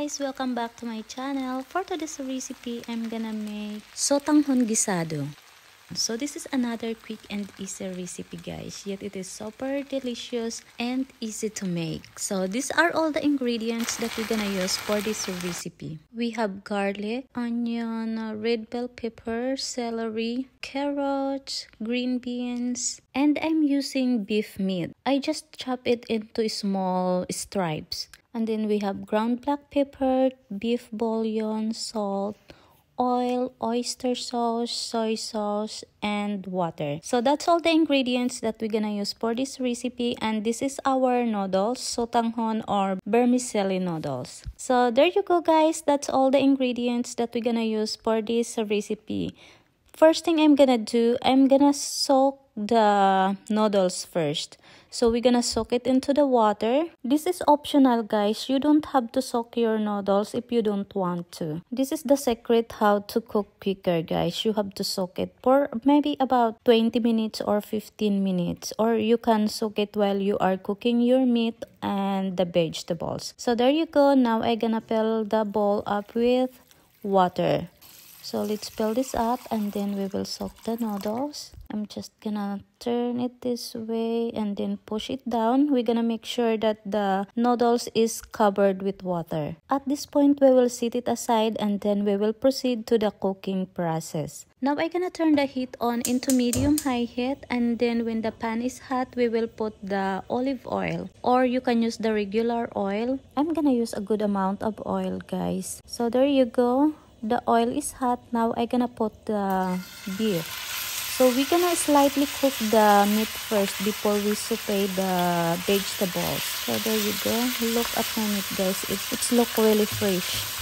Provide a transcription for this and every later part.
guys! Welcome back to my channel. For today's recipe, I'm gonna make sotanghon guisado. So this is another quick and easy recipe guys. Yet it is super delicious and easy to make. So these are all the ingredients that we're gonna use for this recipe. We have garlic, onion, red bell pepper, celery, carrots, green beans, and I'm using beef meat. I just chop it into small stripes. And then we have ground black pepper, beef bouillon, salt, oil, oyster sauce, soy sauce, and water. So that's all the ingredients that we're gonna use for this recipe and this is our noodles, sotanghon or vermicelli noodles. So there you go guys, that's all the ingredients that we're gonna use for this recipe. First thing I'm gonna do, I'm gonna soak the noodles first. So we're gonna soak it into the water. This is optional guys. You don't have to soak your noodles if you don't want to. This is the secret how to cook quicker guys. You have to soak it for maybe about 20 minutes or 15 minutes. Or you can soak it while you are cooking your meat and the vegetables. So there you go. Now I'm gonna fill the bowl up with water. So let's fill this up and then we will soak the noodles. I'm just gonna turn it this way and then push it down. We're gonna make sure that the noodles is covered with water. At this point, we will set it aside and then we will proceed to the cooking process. Now I'm gonna turn the heat on into medium high heat and then when the pan is hot, we will put the olive oil or you can use the regular oil. I'm gonna use a good amount of oil guys. So there you go. The oil is hot. Now I'm gonna put the beef. So we're gonna slightly cook the meat first before we saute the vegetables. So there you go. Look at my meat guys. It, it's look really fresh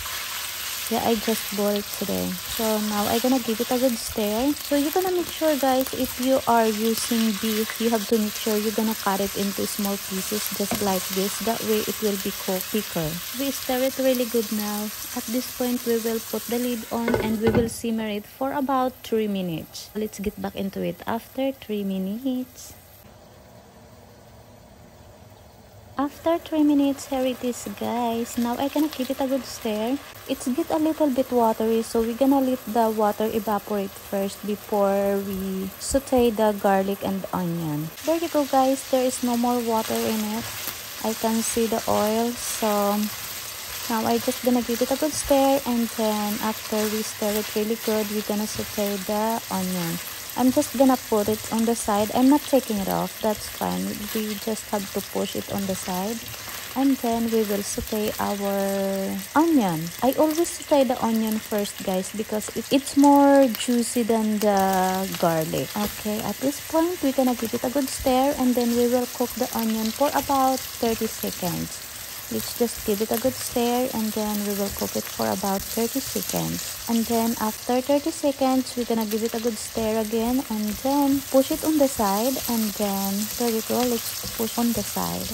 yeah i just bought it today. So now i'm gonna give it a good stir so you're gonna make sure guys if you are using beef you have to make sure you're gonna cut it into small pieces just like this. That way it will be cooked quicker we stir it really good now. At this point we will put the lid on and we will simmer it for about three minutes. Let's get back into it after three minutes After 3 minutes, here it is guys. Now I gonna give it a good stir. It's get a little bit watery so we're gonna let the water evaporate first before we saute the garlic and onion. There you go guys. There is no more water in it. I can see the oil so now I just gonna give it a good stir and then after we stir it really good, we're gonna saute the onion. I'm just gonna put it on the side. I'm not taking it off. That's fine. We just have to push it on the side. And then we will saute our onion. I always saute the onion first, guys, because it, it's more juicy than the garlic. Okay, at this point, we're gonna give it a good stir and then we will cook the onion for about 30 seconds. Let's just give it a good stir and then we will cook it for about 30 seconds. And then after 30 seconds, we're gonna give it a good stir again and then push it on the side and then there you go, let's push on the side.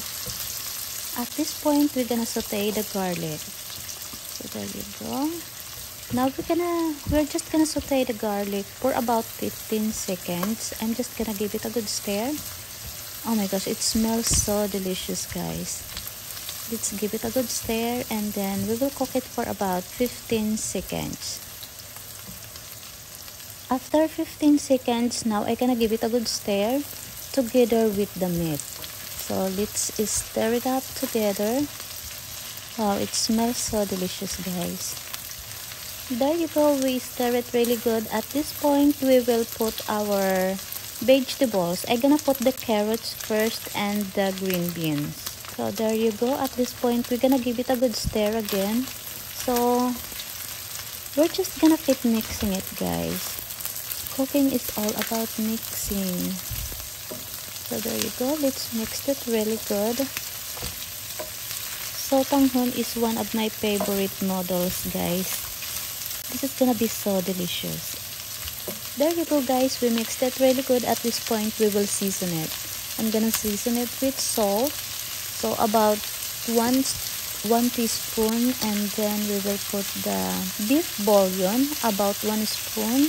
At this point, we're gonna saute the garlic. So there you go. Now we're gonna, we're just gonna saute the garlic for about 15 seconds. I'm just gonna give it a good stir. Oh my gosh, it smells so delicious guys. Let's give it a good stir and then we will cook it for about 15 seconds. After 15 seconds, now I'm gonna give it a good stir together with the meat. So let's stir it up together. Wow, it smells so delicious guys. There you go, we stir it really good. At this point, we will put our vegetables. I'm gonna put the carrots first and the green beans so there you go. At this point we're gonna give it a good stir again. So we're just gonna keep mixing it guys. Cooking is all about mixing. So there you go. Let's mix it really good. Sotanghon is one of my favorite noodles guys. This is gonna be so delicious. There you go guys. We mixed it really good. At this point we will season it. I'm gonna season it with salt so about one one teaspoon and then we will put the beef bouillon about one spoon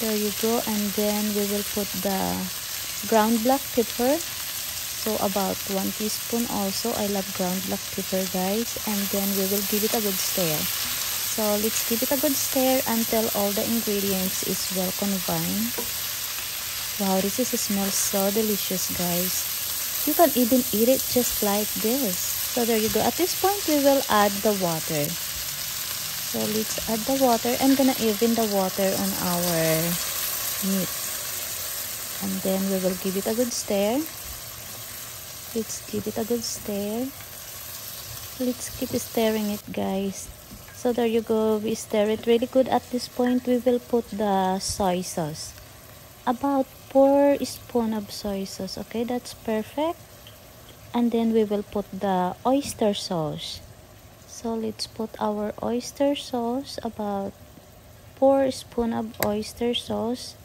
there you go and then we will put the ground black pepper So about 1 teaspoon also. I love ground black pepper guys. And then we will give it a good stir. So let's give it a good stir until all the ingredients is well combined. Wow, this is smells so delicious guys. You can even eat it just like this. So there you go. At this point, we will add the water. So let's add the water. I'm gonna even the water on our meat. And then we will give it a good stir. Let's give it a good stir. Let's keep stirring it guys. So there you go. We stir it really good. At this point, we will put the soy sauce. About 4 spoon of soy sauce. Okay, that's perfect. And then we will put the oyster sauce. So let's put our oyster sauce. About 4 spoon of oyster sauce.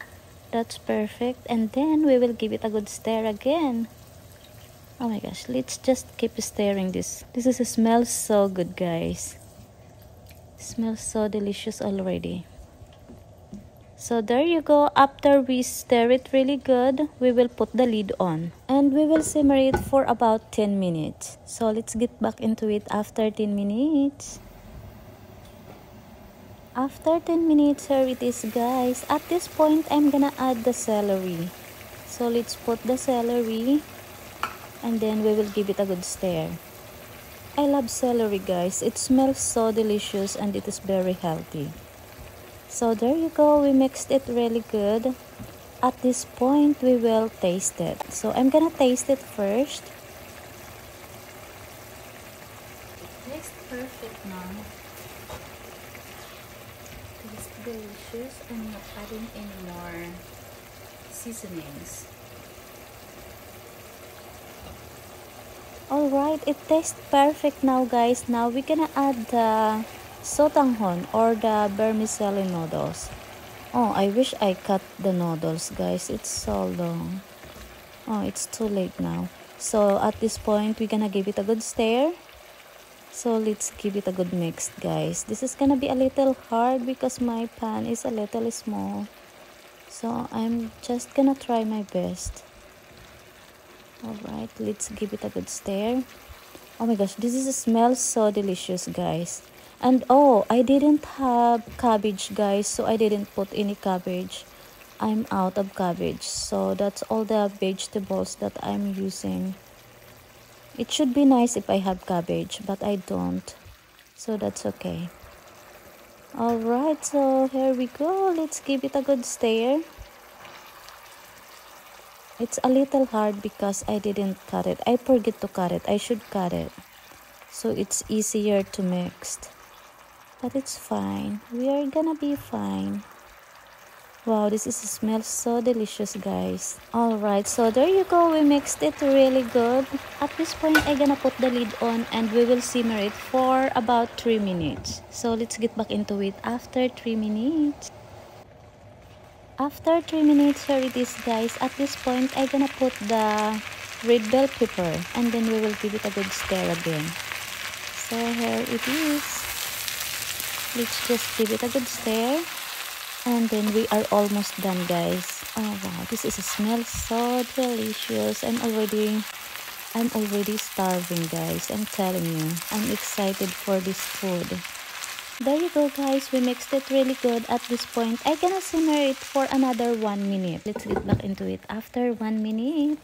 That's perfect. And then we will give it a good stir again. Oh my gosh, let's just keep stirring this. This is a smells so good, guys. smells so delicious already. So there you go. After we stir it really good, we will put the lid on. And we will simmer it for about 10 minutes. So let's get back into it after 10 minutes. After 10 minutes, here it is guys. At this point, I'm gonna add the celery. So let's put the celery and then we will give it a good stir. I love celery guys. It smells so delicious and it is very healthy. So there you go. We mixed it really good. At this point, we will taste it. So I'm gonna taste it first. It tastes perfect now. It is delicious. I'm not adding any more seasonings. Alright, it tastes perfect now guys. Now we're gonna add the sotanghon or the vermicelli noodles. Oh, I wish I cut the noodles guys. It's so long. Oh, it's too late now. So at this point, we're gonna give it a good stir. So let's give it a good mix guys. This is gonna be a little hard because my pan is a little small. So I'm just gonna try my best all right let's give it a good stir oh my gosh this is smells so delicious guys and oh i didn't have cabbage guys so i didn't put any cabbage i'm out of cabbage so that's all the vegetables that i'm using it should be nice if i have cabbage but i don't so that's okay all right so here we go let's give it a good stir it's a little hard because I didn't cut it. I forget to cut it. I should cut it. So it's easier to mix. But it's fine. We are gonna be fine. Wow, this is smells so delicious, guys. Alright, so there you go. We mixed it really good. At this point, I'm gonna put the lid on and we will simmer it for about 3 minutes. So let's get back into it after 3 minutes. After 3 minutes, here it is guys. At this point, I'm gonna put the red bell pepper and then we will give it a good stir again. So here it is. Let's just give it a good stir. And then we are almost done guys. Oh wow, this is a smell so delicious. I'm already I'm already starving guys. I'm telling you. I'm excited for this food. There you go guys, we mixed it really good. At this point, I'm gonna simmer it for another 1 minute. Let's get back into it after 1 minute.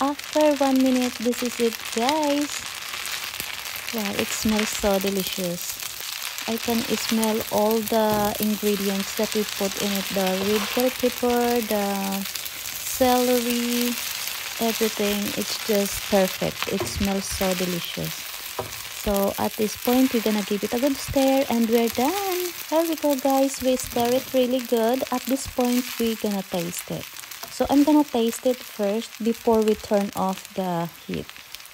After 1 minute, this is it guys. Wow, it smells so delicious. I can smell all the ingredients that we put in it. The red bell pepper, the celery, everything. It's just perfect. It smells so delicious. So at this point, we're gonna give it a good stir and we're done. Here we go guys, we stir it really good. At this point, we're gonna taste it. So I'm gonna taste it first before we turn off the heat.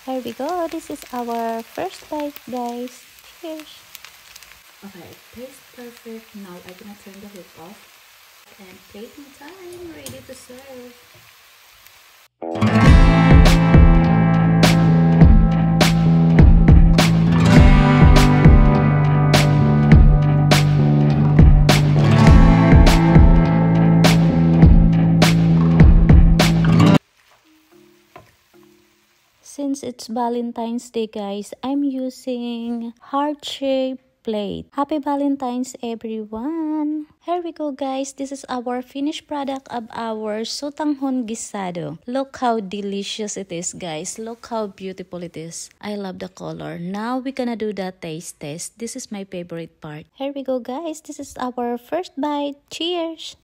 Here we go, this is our first bite guys. Cheers! Okay, it tastes perfect. Now I'm gonna turn the heat off. And plating time, ready to serve. It's Valentine's Day guys, I'm using heart-shaped plate. Happy Valentine's everyone! Here we go guys, this is our finished product of our sotanghon guisado. Look how delicious it is guys, look how beautiful it is. I love the color. Now we're gonna do the taste test. This is my favorite part. Here we go guys, this is our first bite. Cheers!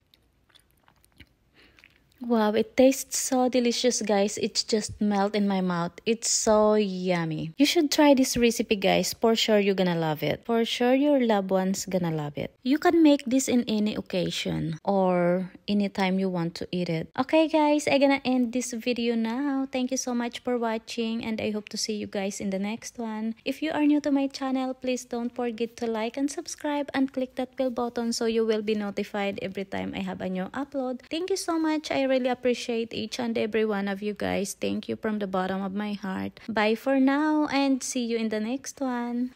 Wow, it tastes so delicious guys. It's just melt in my mouth. It's so yummy. You should try this recipe guys. For sure you're gonna love it. For sure your loved ones gonna love it. You can make this in any occasion or anytime you want to eat it. Okay guys, I'm gonna end this video now. Thank you so much for watching and I hope to see you guys in the next one. If you are new to my channel, please don't forget to like and subscribe and click that bell button so you will be notified every time I have a new upload. Thank you so much. I really appreciate each and every one of you guys. Thank you from the bottom of my heart. Bye for now and see you in the next one.